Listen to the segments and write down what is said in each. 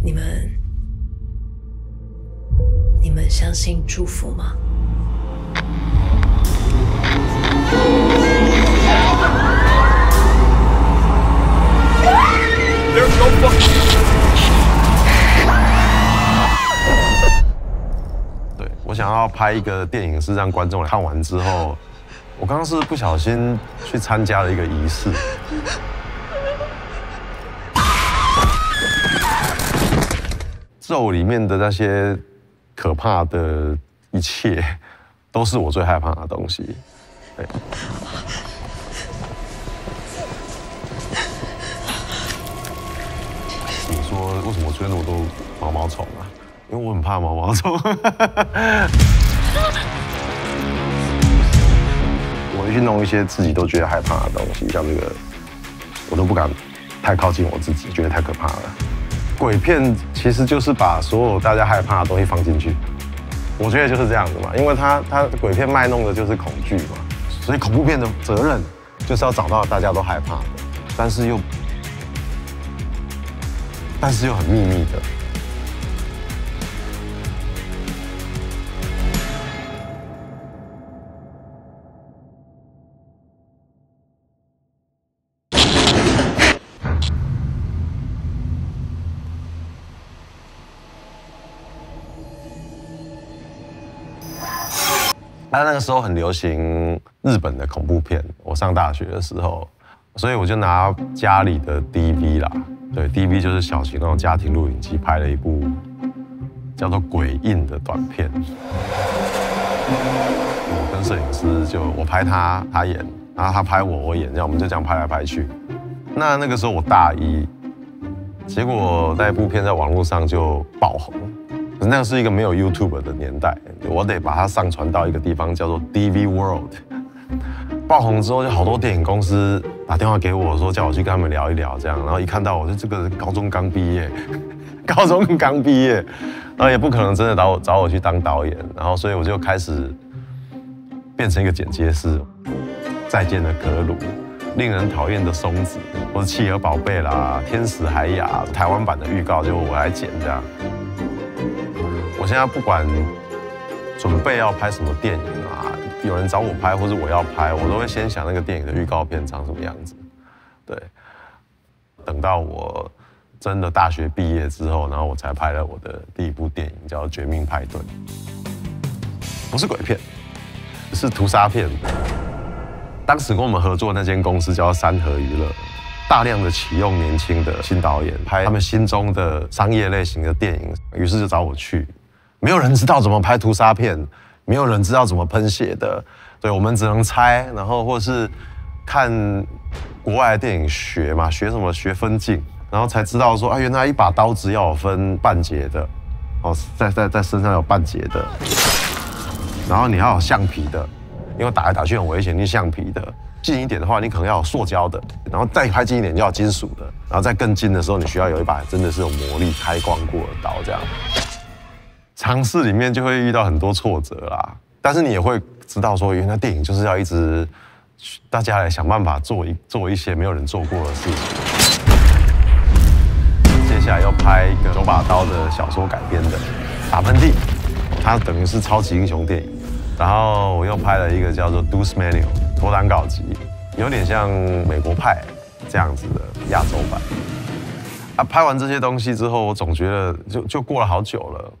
你们，你们相信祝福吗？对我想要拍一个电影，是让观众看完之后，我刚刚是不小心去参加了一个仪式。咒里面的那些可怕的一切，都是我最害怕的东西。对。你说为什么出现那么多毛毛虫啊？因为我很怕毛毛虫。我会去弄一些自己都觉得害怕的东西，像这个，我都不敢太靠近我自己，觉得太可怕了。鬼片其实就是把所有大家害怕的东西放进去，我觉得就是这样子嘛，因为它它鬼片卖弄的就是恐惧嘛，所以恐怖片的责任就是要找到大家都害怕的，但是又但是又很秘密的。那那个时候很流行日本的恐怖片，我上大学的时候，所以我就拿家里的 DV 啦，对，DV 就是小型那种家庭录影机，拍了一部叫做《鬼印》的短片。我跟摄影师就我拍他，他演，然后他拍我，我演，这样我们就这样拍来拍去。那那个时候我大一，结果那部片在网络上就爆红。那是一个没有 YouTube 的年代，我得把它上传到一个地方叫做 DV World。爆红之后，就好多电影公司打电话给我说，叫我去跟他们聊一聊，这样。然后一看到我，就这个高中刚毕业，高中刚毕业，然后也不可能真的找我找我去当导演。然后，所以我就开始变成一个剪接师。再见的格鲁，令人讨厌的松子，或者企鹅宝贝啦，天使海雅，台湾版的预告就我来剪这样。我现在不管准备要拍什么电影啊，有人找我拍或者我要拍，我都会先想那个电影的预告片长什么样子。对，等到我真的大学毕业之后，然后我才拍了我的第一部电影，叫《绝命派对》，不是鬼片，是屠杀片。当时跟我们合作那间公司叫三和娱乐，大量的启用年轻的新导演，拍他们心中的商业类型的电影，于是就找我去。没有人知道怎么拍屠杀片，没有人知道怎么喷血的，对我们只能猜，然后或是看国外的电影学嘛，学什么学分镜，然后才知道说，啊，原来一把刀子要有分半截的，哦，在在在身上有半截的，然后你要有橡皮的，因为打来打去很危险，你橡皮的，近一点的话你可能要有塑胶的，然后再拍近一点就要金属的，然后再更近的时候你需要有一把真的是有魔力开光过的刀这样。尝试里面就会遇到很多挫折啦，但是你也会知道说，原来电影就是要一直大家来想办法做一做一些没有人做过的事情。接下来要拍一个九把刀的小说改编的《打喷嚏》，它等于是超级英雄电影。然后我又拍了一个叫做《Deuce Manual》脱单稿集，有点像美国派这样子的亚洲版。啊，拍完这些东西之后，我总觉得就就过了好久了。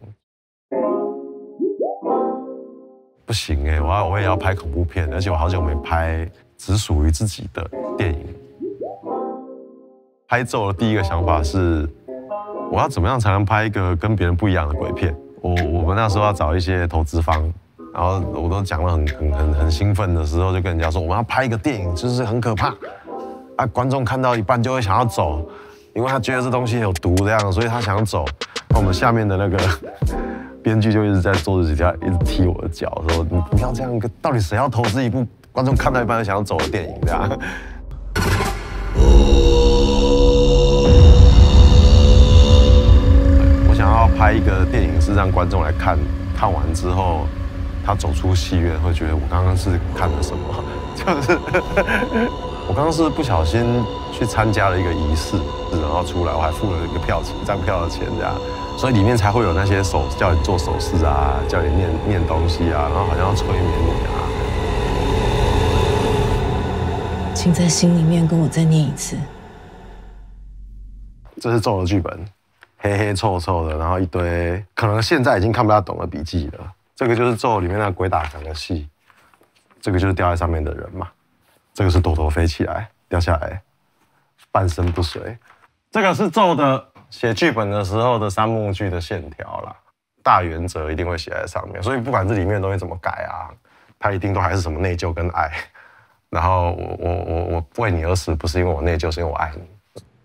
不行哎，我要我也要拍恐怖片，而且我好久没拍只属于自己的电影。拍咒的第一个想法是，我要怎么样才能拍一个跟别人不一样的鬼片？我我们那时候要找一些投资方，然后我都讲了很很很很兴奋的时候，就跟人家说我们要拍一个电影，就是很可怕啊，观众看到一半就会想要走，因为他觉得这东西有毒这样，所以他想走。那我们下面的那个。编剧就一直在桌子底下一直踢我的脚，说：“你不要这样，到底谁要投资一部观众看到一半就想要走的电影？”这样。我想要拍一个电影，是让观众来看，看完之后，他走出戏院会觉得我刚刚是看了什么？就是我刚刚是不小心去参加了一个仪式，然后出来我还付了一个票钱，张票的钱这样，所以里面才会有那些手叫你做手势啊，叫你念念东西啊，然后好像要催眠你啊。请在心里面跟我再念一次。这是咒的剧本，黑黑臭臭的，然后一堆可能现在已经看不大懂的笔记了。这个就是咒里面那鬼打墙的戏，这个就是掉在上面的人嘛。这个是朵朵飞起来掉下来，半身不遂。这个是咒的写剧本的时候的三幕剧的线条啦，大原则一定会写在上面。所以不管这里面的东西怎么改啊，它一定都还是什么内疚跟爱。然后我我我我为你而死，不是因为我内疚，是因为我爱你。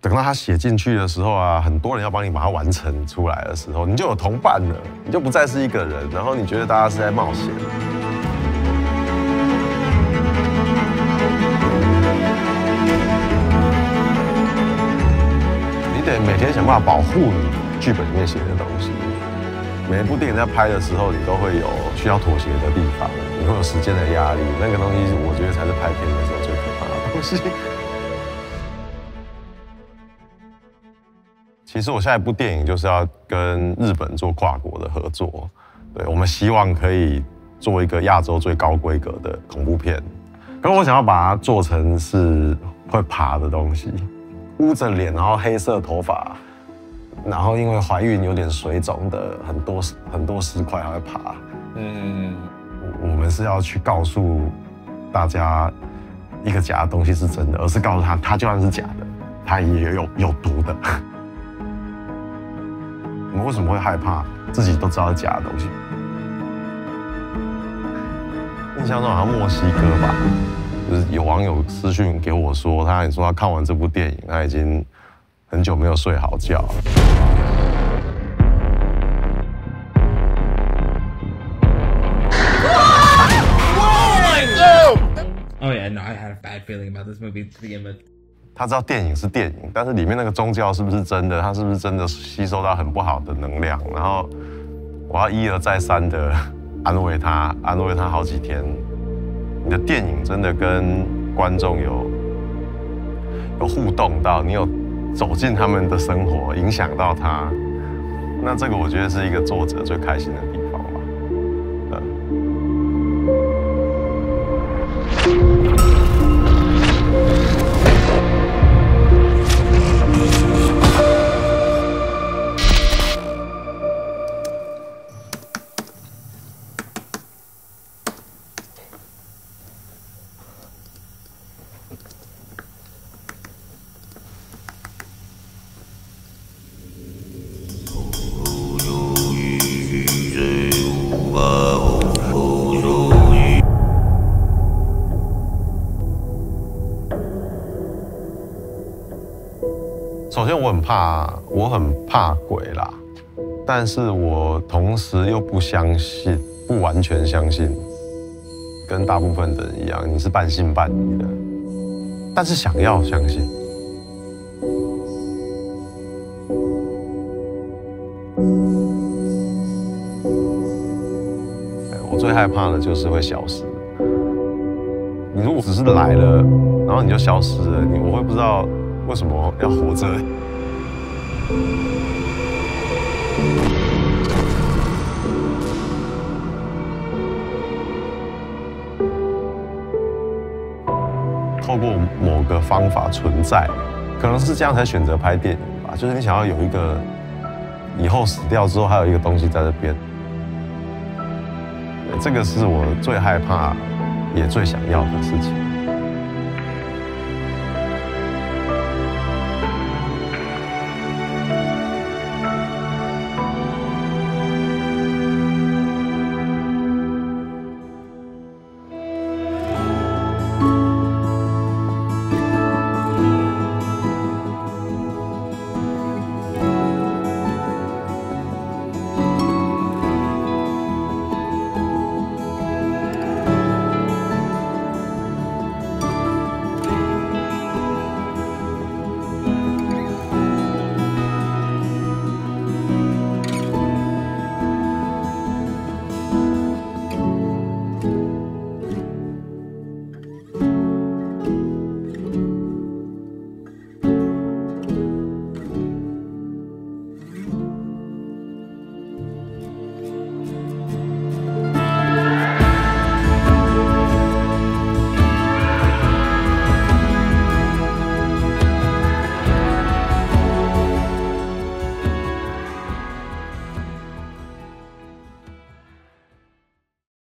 等到他写进去的时候啊，很多人要帮你把它完成出来的时候，你就有同伴了，你就不再是一个人，然后你觉得大家是在冒险。每天想办法保护你剧本里面写的东西。每一部电影在拍的时候，你都会有需要妥协的地方，你会有时间的压力，那个东西我觉得才是拍片的时候最可怕的东西。其实我下一部电影就是要跟日本做跨国的合作，对我们希望可以做一个亚洲最高规格的恐怖片。可是我想要把它做成是会爬的东西，捂着脸，然后黑色头发，然后因为怀孕有点水肿的很多很多石块还会爬。嗯，我们是要去告诉大家一个假的东西是真的，而是告诉他，他就算是假的，他也有有毒的。我们为什么会害怕自己都知道是假的东西？印象中好像墨西哥吧，就是有网友私讯给我说，他说他看完这部电影，他已经很久没有睡好觉。Oh yeah, no, I had a bad feeling about this movie to begin with. 他知道电影是电影，但是里面那个宗教是不是真的？他是不是真的吸收到很不好的能量？然后我要一而再三的安慰他，安慰他好几天。你的电影真的跟观众有有互动到，你有走进他们的生活，影响到他，那这个我觉得是一个作者最开心的地方。怕，我很怕鬼啦，但是我同时又不相信，不完全相信，跟大部分的人一样，你是半信半疑的，但是想要相信。我最害怕的就是会消失。你如果只是来了，然后你就消失了，你我会不知道。为什么要活着？透过某个方法存在，可能是这样才选择拍电影吧。就是你想要有一个以后死掉之后还有一个东西在这边，这个是我最害怕也最想要的事情。